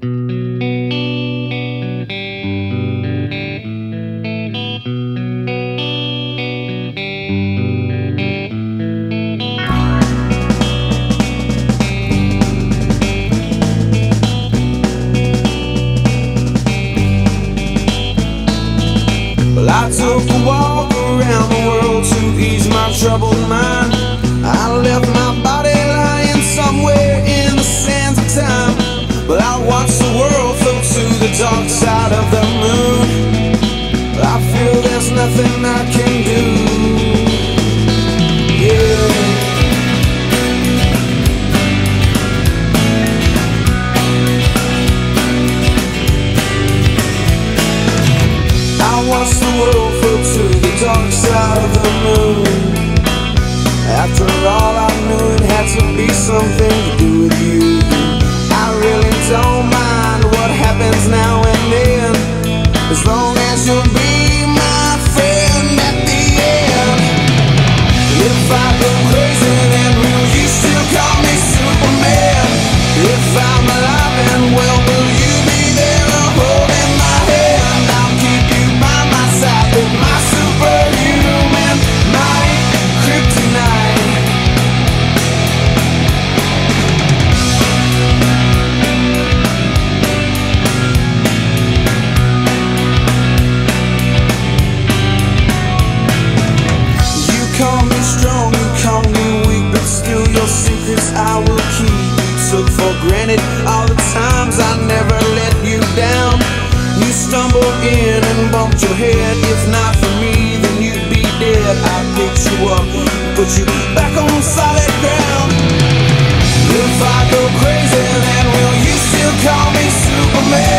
Well, I took a walk around the world to ease my troubled mind. Dark side of the moon. I feel there's nothing I can do. Yeah. I watched the world float to the dark side of the moon. After all, I knew it had to be something you'll be my friend at the end. If I stumbled in and bumped your head. If not for me, then you'd be dead. I picked you up, put you back on solid ground. If I go crazy, then will you still call me Superman?